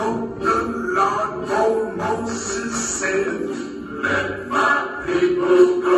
spoken Lord Moses said, Let my people go.